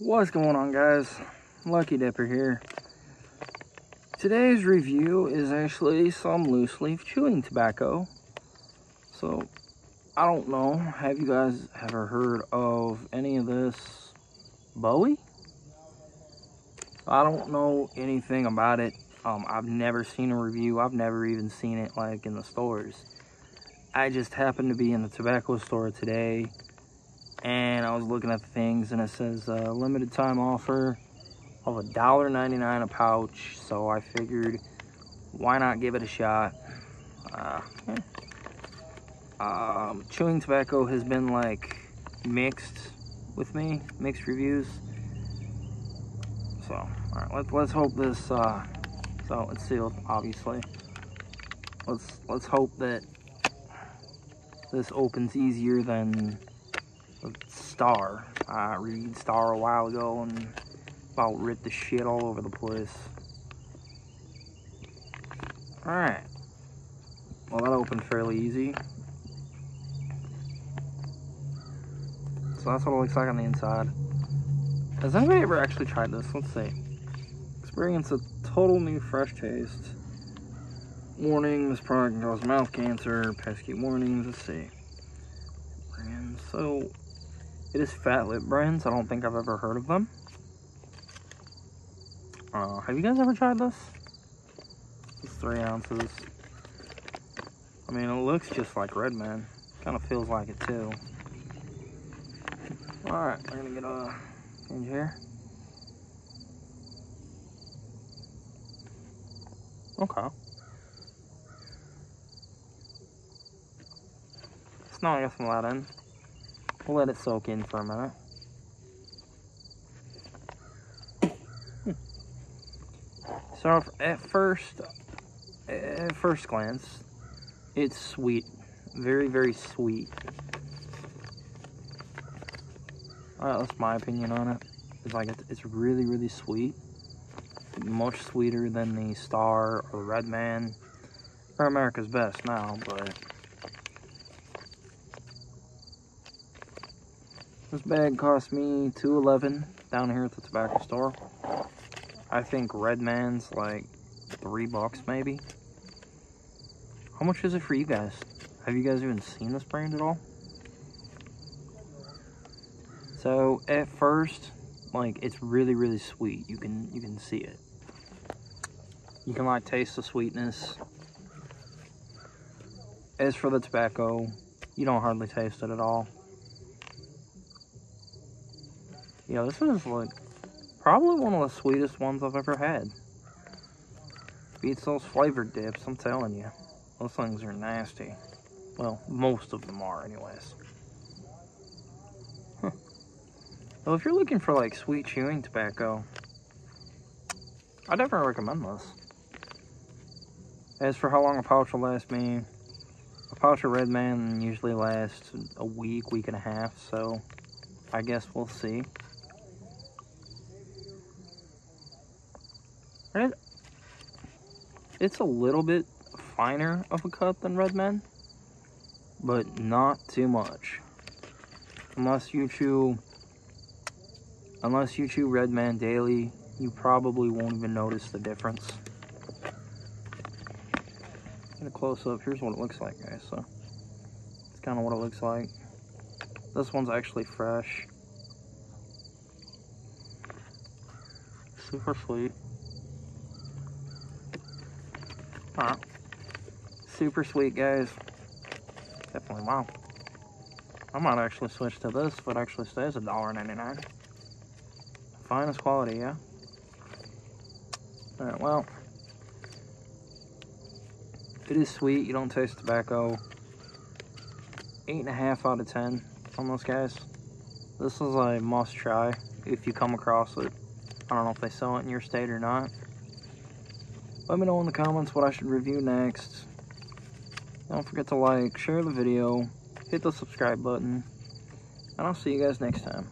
What's going on guys? Lucky Dipper here. Today's review is actually some loose leaf chewing tobacco. So, I don't know, have you guys ever heard of any of this Bowie? I don't know anything about it. Um, I've never seen a review. I've never even seen it like in the stores. I just happened to be in the tobacco store today and I was looking at the things and it says uh, limited time offer of a dollar ninety nine a pouch. So I figured why not give it a shot? Uh, um, chewing tobacco has been like mixed with me mixed reviews. So all right let's let's hope this uh, so it's sealed obviously. Let's let's hope that this opens easier than Star. I read Star a while ago and about ripped the shit all over the place. Alright. Well, that opened fairly easy. So that's what it looks like on the inside. Has anybody ever actually tried this? Let's see. Experience a total new fresh taste. Warning, this product can cause mouth cancer. Pesky warnings. Let's see. And so, it is Fat Lip Brands. I don't think I've ever heard of them. Uh, have you guys ever tried this? It's three ounces. I mean, it looks just like Red Man. Kind of feels like it too. Alright, we're gonna get a change here. Okay. It's not, I guess, end. We'll let it soak in for a minute. So at first, at first glance, it's sweet. Very, very sweet. Alright, that's my opinion on it. It's like, it's really, really sweet. Much sweeter than the Star or Red Man Or America's Best now, but This bag cost me 211 down here at the tobacco store. I think Red Man's like three bucks maybe. How much is it for you guys? Have you guys even seen this brand at all? So at first, like it's really really sweet. You can you can see it. You can like taste the sweetness. As for the tobacco, you don't hardly taste it at all. Yeah, this is like probably one of the sweetest ones I've ever had. Beats those flavored dips, I'm telling you. Those things are nasty. Well, most of them are anyways. Huh. Well, if you're looking for like sweet chewing tobacco, I definitely recommend this. As for how long a pouch will last me, a pouch of Red Man usually lasts a week, week and a half, so I guess we'll see. It's a little bit finer of a cut than Red Man, but not too much. Unless you chew, unless you chew Red Man daily, you probably won't even notice the difference. In a close up, here's what it looks like, guys. So it's kind of what it looks like. This one's actually fresh. Super sweet. Huh. Super sweet, guys. Definitely wow. I might actually switch to this, but actually stays a dollar ninety-nine. Finest quality, yeah. Alright, well. It is sweet, you don't taste tobacco. Eight and a half out of ten on those guys. This is a must try if you come across it. I don't know if they sell it in your state or not. Let me know in the comments what I should review next. Don't forget to like, share the video, hit the subscribe button, and I'll see you guys next time.